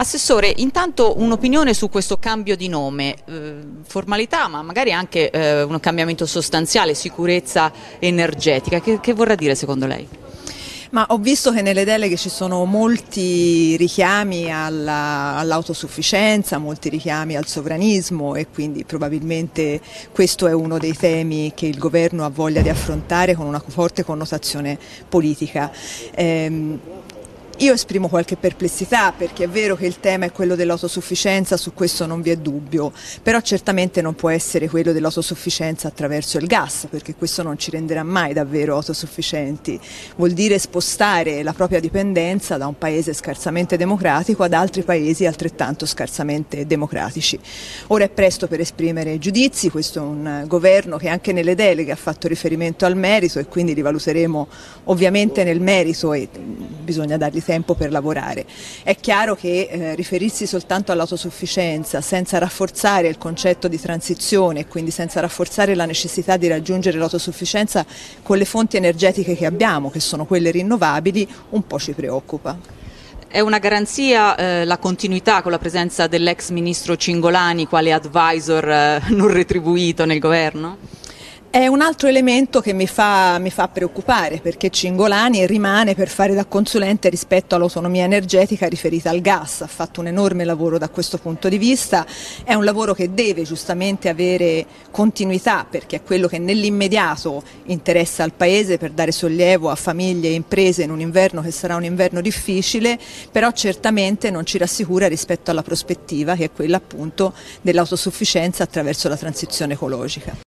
Assessore, intanto un'opinione su questo cambio di nome, eh, formalità ma magari anche eh, un cambiamento sostanziale, sicurezza energetica, che, che vorrà dire secondo lei? Ma ho visto che nelle deleghe ci sono molti richiami alla, all'autosufficienza, molti richiami al sovranismo e quindi probabilmente questo è uno dei temi che il governo ha voglia di affrontare con una forte connotazione politica. Eh, io esprimo qualche perplessità perché è vero che il tema è quello dell'autosufficienza, su questo non vi è dubbio, però certamente non può essere quello dell'autosufficienza attraverso il gas, perché questo non ci renderà mai davvero autosufficienti. Vuol dire spostare la propria dipendenza da un paese scarsamente democratico ad altri paesi altrettanto scarsamente democratici. Ora è presto per esprimere giudizi, questo è un governo che anche nelle deleghe ha fatto riferimento al merito e quindi li valuteremo ovviamente nel merito e bisogna dargli tempo tempo per lavorare. È chiaro che eh, riferirsi soltanto all'autosufficienza senza rafforzare il concetto di transizione e quindi senza rafforzare la necessità di raggiungere l'autosufficienza con le fonti energetiche che abbiamo, che sono quelle rinnovabili, un po' ci preoccupa. È una garanzia eh, la continuità con la presenza dell'ex ministro Cingolani quale advisor eh, non retribuito nel governo? È un altro elemento che mi fa, mi fa, preoccupare perché Cingolani rimane per fare da consulente rispetto all'autonomia energetica riferita al gas, ha fatto un enorme lavoro da questo punto di vista, è un lavoro che deve giustamente avere continuità perché è quello che nell'immediato interessa al Paese per dare sollievo a famiglie e imprese in un inverno che sarà un inverno difficile, però certamente non ci rassicura rispetto alla prospettiva che è quella appunto dell'autosufficienza attraverso la transizione ecologica.